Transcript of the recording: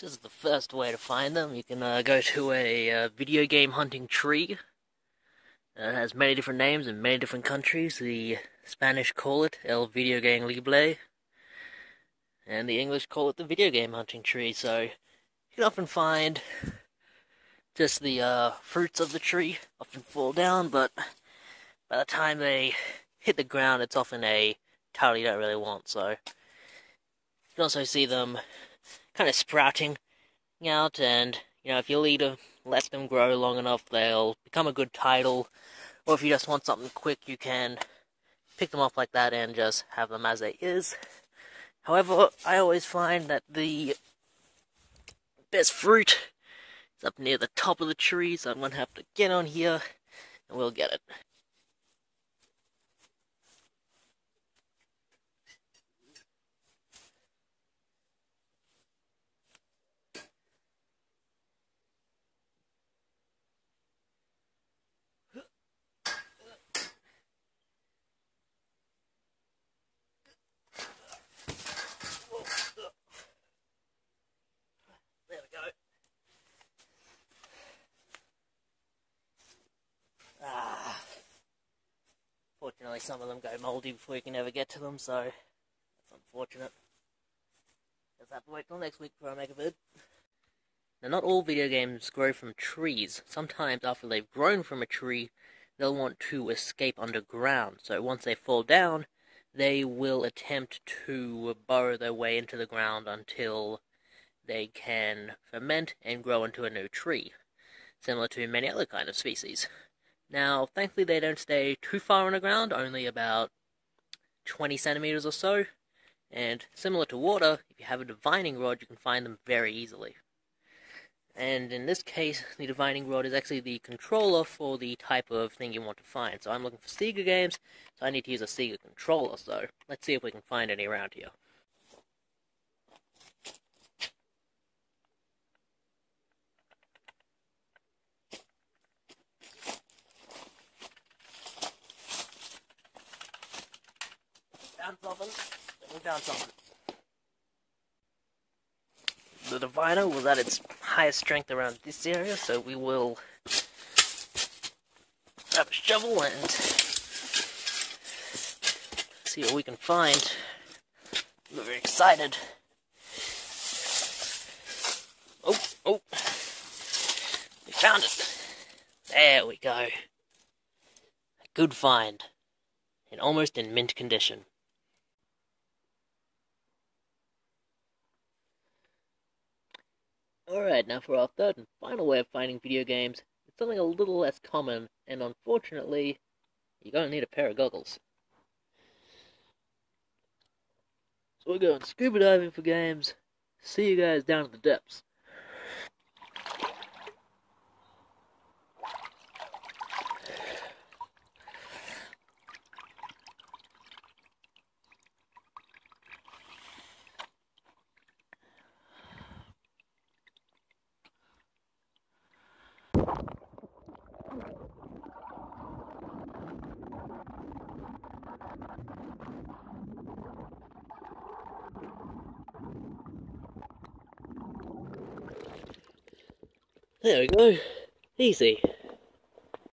This is the first way to find them. You can uh, go to a uh, video game hunting tree. Uh, it has many different names in many different countries. The Spanish call it El Video Game Libre, and the English call it the Video Game Hunting Tree. So you can often find just the uh, fruits of the tree often fall down, but by the time they hit the ground, it's often a title you don't really want. So you can also see them kind of sprouting out, and you know if you'll either let them grow long enough, they'll become a good title, or if you just want something quick, you can pick them off like that and just have them as they is. However, I always find that the best fruit is up near the top of the tree, so I'm gonna have to get on here and we'll get it. There we go. Ah. Fortunately, some of them go moldy before you can ever get to them, so that's unfortunate. Just have to wait till next week before I make a vid. Now, not all video games grow from trees. Sometimes, after they've grown from a tree, they'll want to escape underground. So, once they fall down, they will attempt to burrow their way into the ground until they can ferment and grow into a new tree, similar to many other kind of species. Now, thankfully, they don't stay too far underground, only about 20 centimeters or so, and similar to water, if you have a divining rod, you can find them very easily. And in this case, the divining rod is actually the controller for the type of thing you want to find. So I'm looking for Sega games, so I need to use a Sega controller, so let's see if we can find any around here. We found something. The diviner was at its highest strength around this area, so we will grab a shovel and see what we can find. I'm very excited. Oh, oh. We found it. There we go. A good find. And almost in mint condition. Alright, now for our third and final way of finding video games, it's something a little less common, and unfortunately, you're to need a pair of goggles. So we're going scuba diving for games. See you guys down at the depths. There we go. Easy.